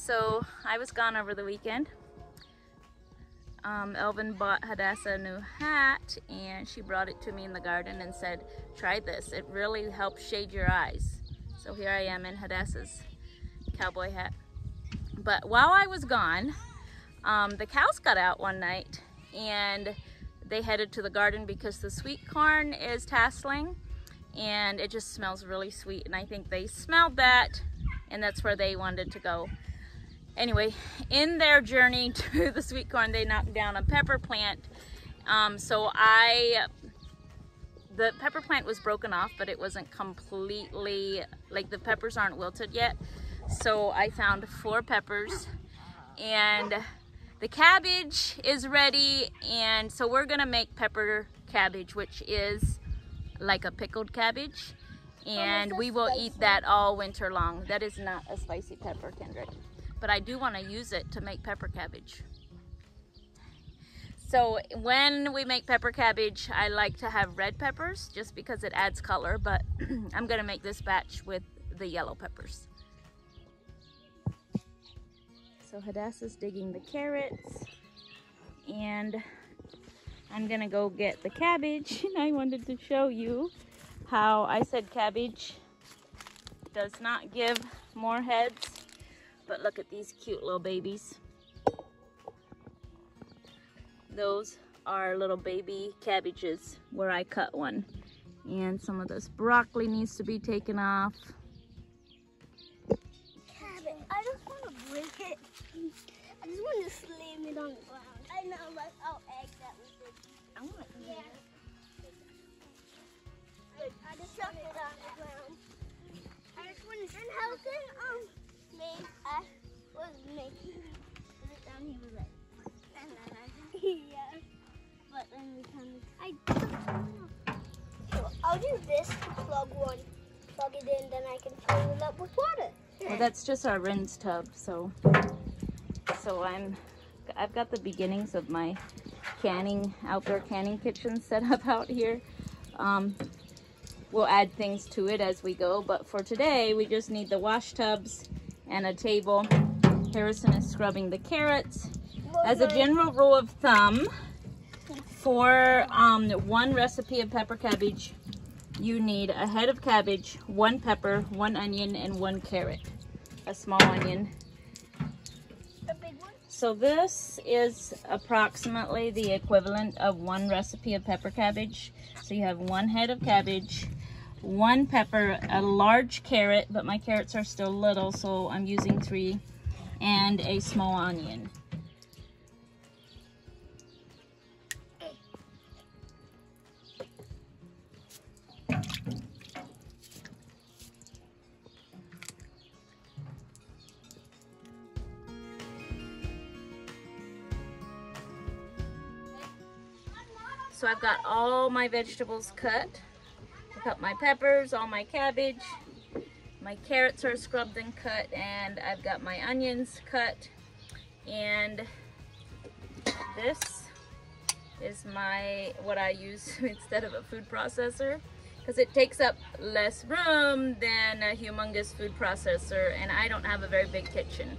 So I was gone over the weekend. Um, Elvin bought Hadassah a new hat and she brought it to me in the garden and said, try this. It really helps shade your eyes. So here I am in Hadassah's cowboy hat. But while I was gone, um, the cows got out one night and they headed to the garden because the sweet corn is tasseling and it just smells really sweet. And I think they smelled that and that's where they wanted to go. Anyway, in their journey to the sweet corn, they knocked down a pepper plant. Um, so I, the pepper plant was broken off, but it wasn't completely, like the peppers aren't wilted yet. So I found four peppers and the cabbage is ready. And so we're gonna make pepper cabbage, which is like a pickled cabbage. And we will eat that all winter long. That is not a spicy pepper, Kendrick. But I do wanna use it to make pepper cabbage. So when we make pepper cabbage, I like to have red peppers just because it adds color, but I'm gonna make this batch with the yellow peppers. So Hadassah's digging the carrots and I'm gonna go get the cabbage and I wanted to show you how I said cabbage does not give more heads but look at these cute little babies those are little baby cabbages where I cut one and some of this broccoli needs to be taken off just want to slam it on the ground. I know, like our egg that we did. I want to yeah. it. I just it on the ground. I just want to. And how can? I it down yeah. But then we I. So I'll do this to plug one, plug it in, then I can fill it up with water. Well, that's just our rinse tub, so so I'm I've got the beginnings of my canning outdoor canning kitchen set up out here um, we'll add things to it as we go but for today we just need the wash tubs and a table Harrison is scrubbing the carrots. As a general rule of thumb for um, one recipe of pepper cabbage you need a head of cabbage one pepper one onion and one carrot. A small onion. So this is approximately the equivalent of one recipe of pepper cabbage. So you have one head of cabbage, one pepper, a large carrot, but my carrots are still little, so I'm using three, and a small onion. So I've got all my vegetables cut. I cut my peppers, all my cabbage. My carrots are scrubbed and cut and I've got my onions cut. And this is my what I use instead of a food processor because it takes up less room than a humongous food processor and I don't have a very big kitchen.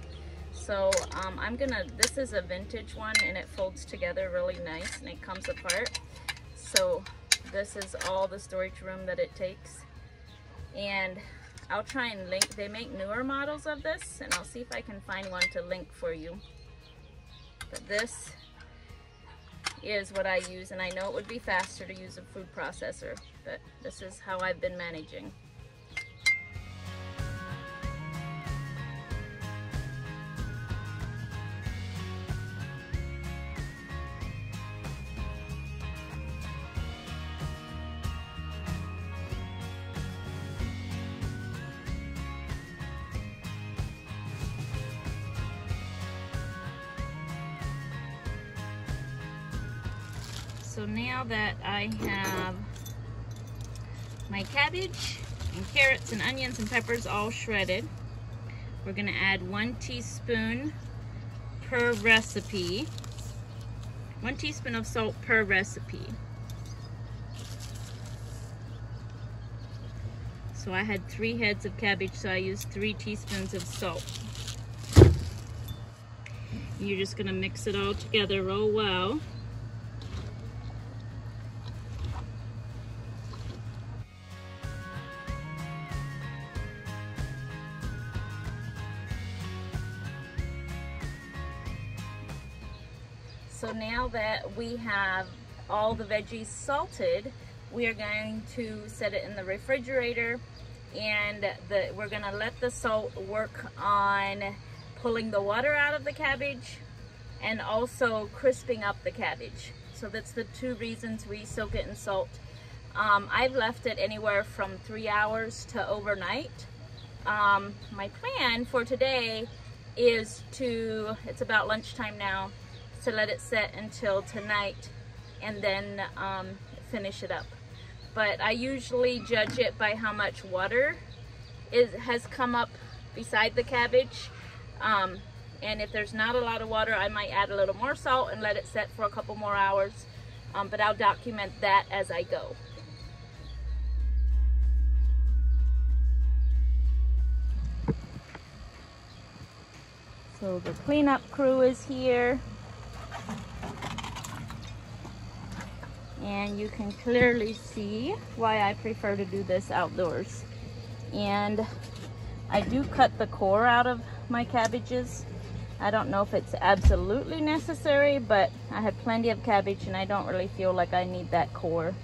So um, I'm gonna, this is a vintage one and it folds together really nice and it comes apart. So this is all the storage room that it takes. And I'll try and link, they make newer models of this and I'll see if I can find one to link for you. But this is what I use and I know it would be faster to use a food processor, but this is how I've been managing. So now that I have my cabbage and carrots and onions and peppers all shredded, we're gonna add one teaspoon per recipe. One teaspoon of salt per recipe. So I had three heads of cabbage, so I used three teaspoons of salt. You're just gonna mix it all together real well. That we have all the veggies salted, we are going to set it in the refrigerator and the, we're gonna let the salt work on pulling the water out of the cabbage and also crisping up the cabbage. So that's the two reasons we soak it in salt. Um, I've left it anywhere from three hours to overnight. Um, my plan for today is to, it's about lunchtime now, to let it set until tonight and then um, finish it up but I usually judge it by how much water is, has come up beside the cabbage. Um, and if there's not a lot of water, I might add a little more salt and let it set for a couple more hours. Um, but I'll document that as I go. So the cleanup crew is here. And you can clearly see why I prefer to do this outdoors. And I do cut the core out of my cabbages. I don't know if it's absolutely necessary, but I have plenty of cabbage and I don't really feel like I need that core.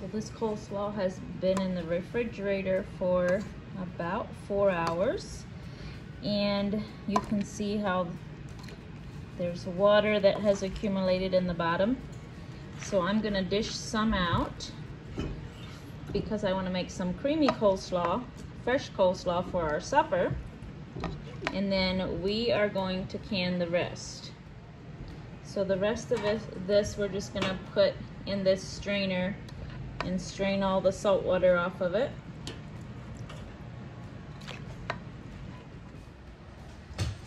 So this coleslaw has been in the refrigerator for about four hours. And you can see how there's water that has accumulated in the bottom. So I'm gonna dish some out because I wanna make some creamy coleslaw, fresh coleslaw for our supper. And then we are going to can the rest. So the rest of it, this we're just gonna put in this strainer and strain all the salt water off of it.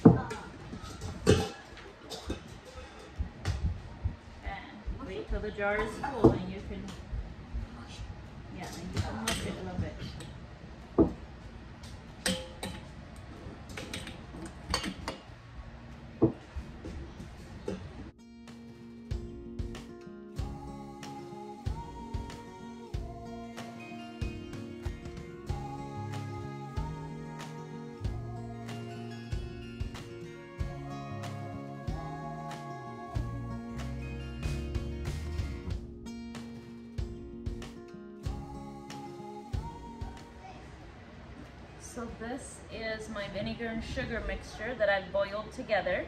And wait till the jar is So this is my vinegar and sugar mixture that I've boiled together.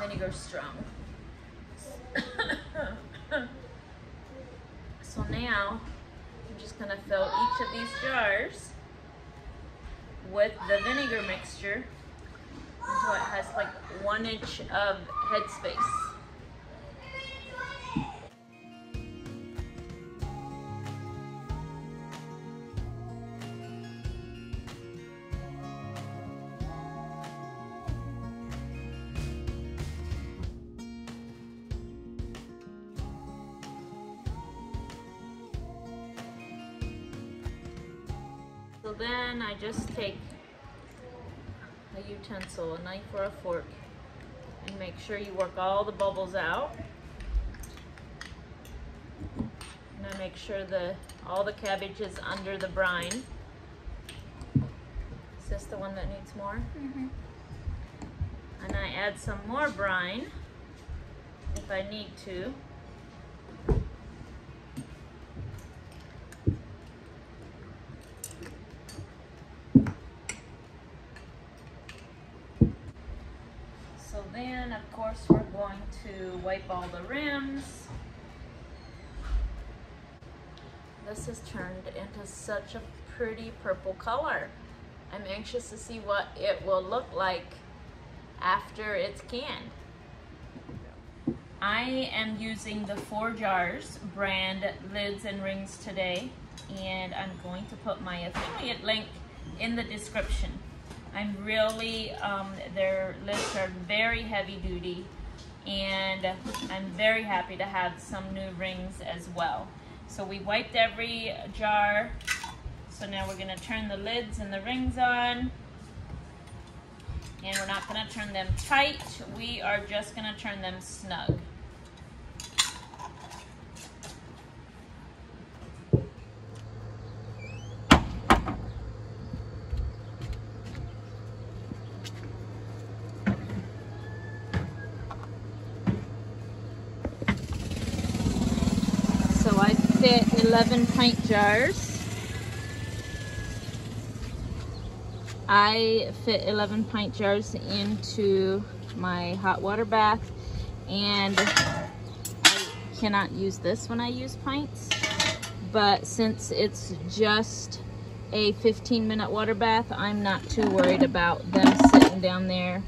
Vinegar strong. so now I'm just gonna fill each of these jars with the vinegar mixture so it has like one inch of headspace. So then I just take utensil, a knife or a fork, and make sure you work all the bubbles out. And I make sure the all the cabbage is under the brine. Is this the one that needs more? Mm -hmm. And I add some more brine if I need to. To wipe all the rims. This has turned into such a pretty purple color. I'm anxious to see what it will look like after it's canned. I am using the For Jars brand lids and rings today and I'm going to put my affiliate link in the description. I'm really, um, their lids are very heavy duty and I'm very happy to have some new rings as well. So we wiped every jar. So now we're gonna turn the lids and the rings on. And we're not gonna turn them tight. We are just gonna turn them snug. So I fit 11 pint jars. I fit 11 pint jars into my hot water bath and I cannot use this when I use pints. But since it's just a 15 minute water bath, I'm not too worried about them sitting down there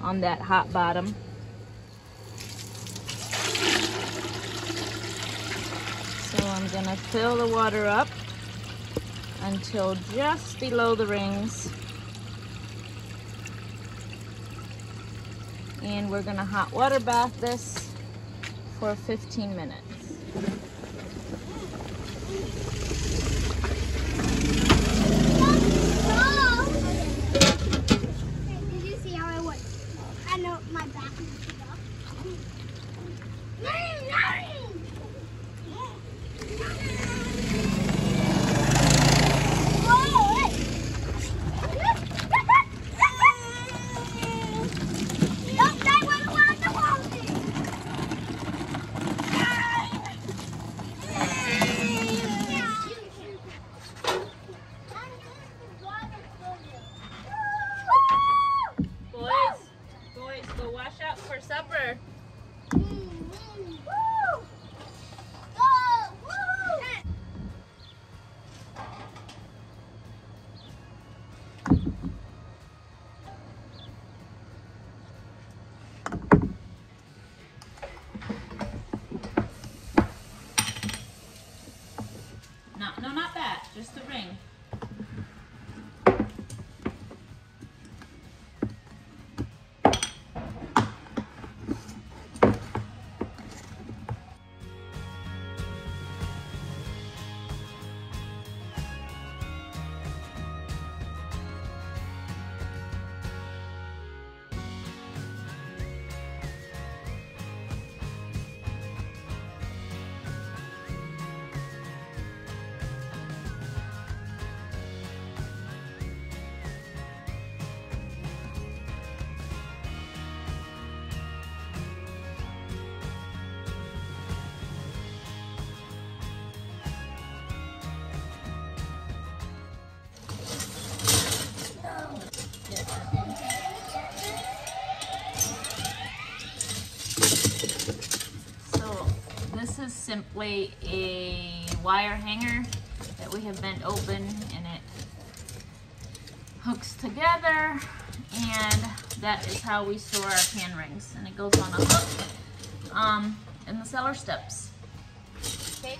on that hot bottom. So I'm gonna fill the water up until just below the rings. And we're gonna hot water bath this for 15 minutes. Simply a wire hanger that we have bent open and it hooks together and that is how we store our can rings and it goes on a hook um, in the cellar steps. Okay.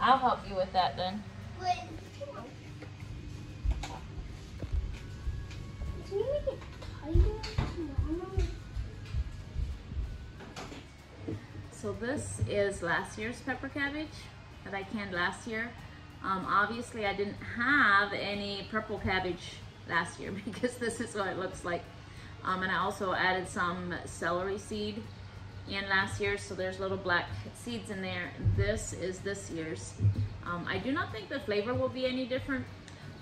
I'll help you with that then. Can you make it tighter? So this is last year's pepper cabbage that I canned last year. Um, obviously I didn't have any purple cabbage last year because this is what it looks like. Um, and I also added some celery seed in last year, so there's little black seeds in there. This is this year's. Um, I do not think the flavor will be any different,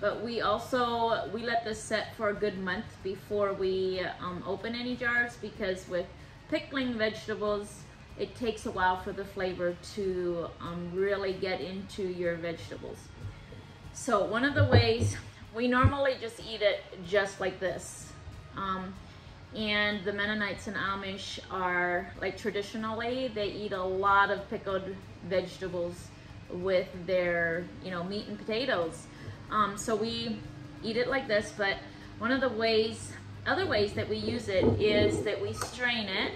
but we also, we let this set for a good month before we um, open any jars because with pickling vegetables, it takes a while for the flavor to um, really get into your vegetables. So one of the ways we normally just eat it just like this. Um, and the Mennonites and Amish are like traditionally they eat a lot of pickled vegetables with their you know meat and potatoes um, so we eat it like this but one of the ways other ways that we use it is that we strain it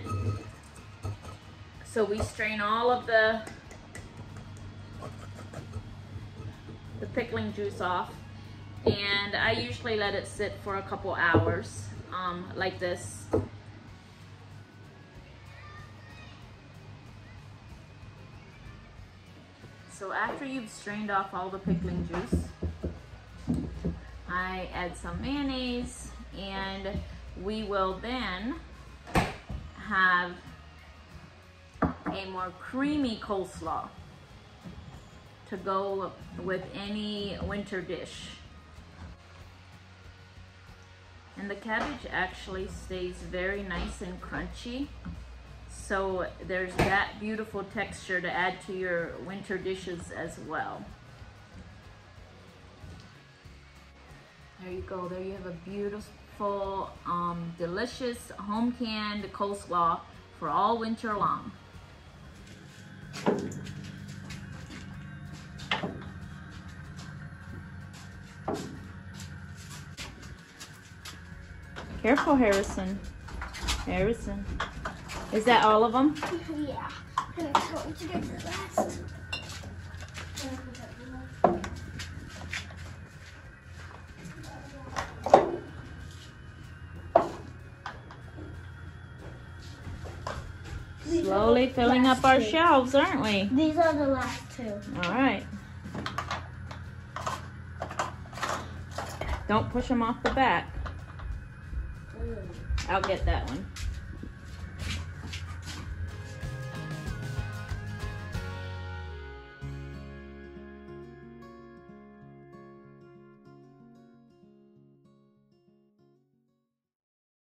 so we strain all of the the pickling juice off and I usually let it sit for a couple hours um, like this. So after you've strained off all the pickling juice, I add some mayonnaise and we will then have a more creamy coleslaw to go with any winter dish. And the cabbage actually stays very nice and crunchy. So there's that beautiful texture to add to your winter dishes as well. There you go. There you have a beautiful, um, delicious home canned coleslaw for all winter long. Careful, Harrison. Harrison. Is that all of them? Yeah. It's going to get the last. Slowly filling up our shelves, aren't we? These are the last two. All right. Don't push them off the back. I'll get that one.